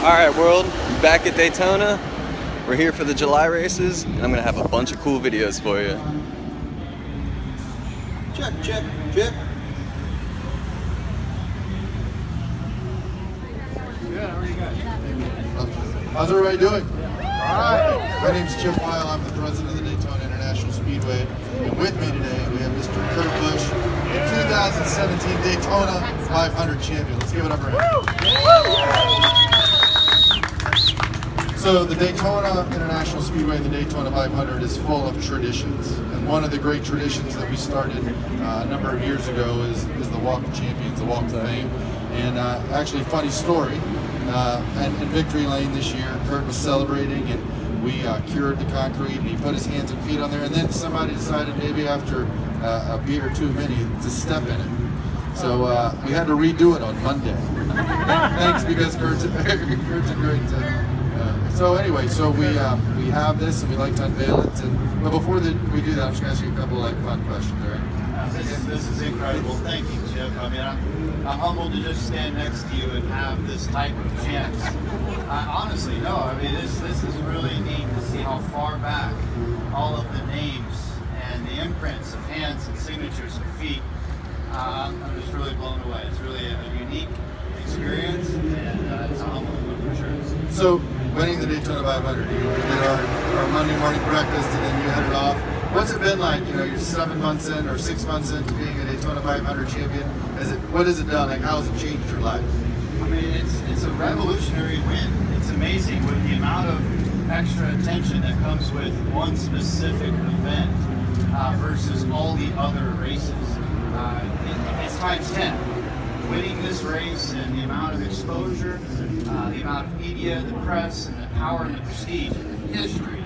All right, world, back at Daytona. We're here for the July races, and I'm gonna have a bunch of cool videos for you. Check, check, check. How's everybody doing? All right. My name's Chip Wile. I'm the president of the Daytona International Speedway. And with me today, we have Mr. Kurt Busch, the 2017 Daytona 500 champion. Let's give it up for him. So the Daytona International Speedway, the Daytona 500 is full of traditions. And one of the great traditions that we started uh, a number of years ago is, is the Walk of Champions, the Walk of Fame. And uh, actually, funny story, uh, and in Victory Lane this year, Kurt was celebrating and we uh, cured the concrete and he put his hands and feet on there and then somebody decided maybe after uh, a beer or too many to step in it. So uh, we had to redo it on Monday. Thanks because Kurt's, Kurt's a great uh, so anyway, so we uh, we have this and we like to unveil it. And but before the, we do that, I'm just gonna ask you a couple like fun questions, all right? This is, this is incredible. Thank you, Chip. I mean, I'm, I'm humbled to just stand next to you and have this type of chance. I, honestly, no. I mean, this this is really neat to see how far back all of the names and the imprints of hands and signatures of feet. Uh, I'm just really blown away. It's really a, a unique experience, and uh, it's a humbling one for sure. So winning the Daytona 500, you did our, our Monday morning breakfast and then you headed off. What's it been like? You know, you're seven months in or six months into being a Daytona 500 champion. Has it, what has it done? Like, how has it changed your life? I mean, it's it's a revolutionary win. It's amazing with the amount of extra attention that comes with one specific event uh, versus all the other races. Uh, it, it's times 10. Winning this race and the amount of exposure, uh, the amount of media, the press, and the power and the prestige, and the history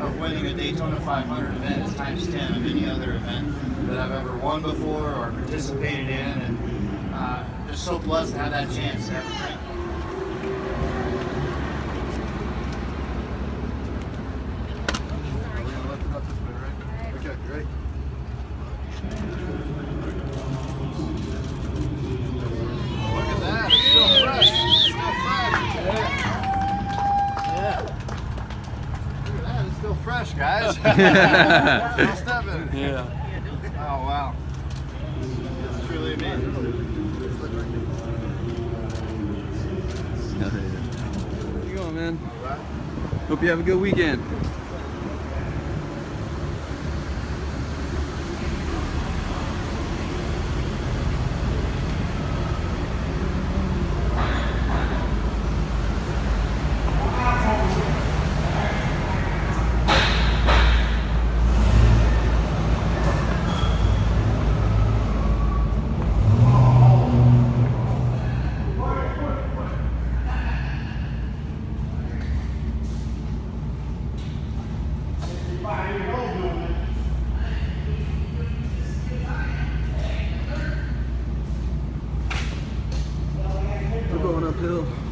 of winning a Daytona 500 event is times 10 of any other event that I've ever won before or participated in. And uh, just so blessed to have that chance to have a drink. Okay, great. Look at that, it's still fresh. It's still fresh. Yeah. Look at that, it's still guys. Still. Yeah. Oh, wow. It's truly amazing. Where you going, man? Hope you have a good weekend. We're going uphill.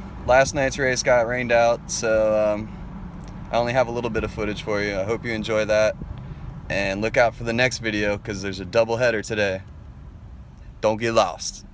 Last night's race got rained out, so um, I only have a little bit of footage for you. I hope you enjoy that. And look out for the next video because there's a double header today. Don't get lost.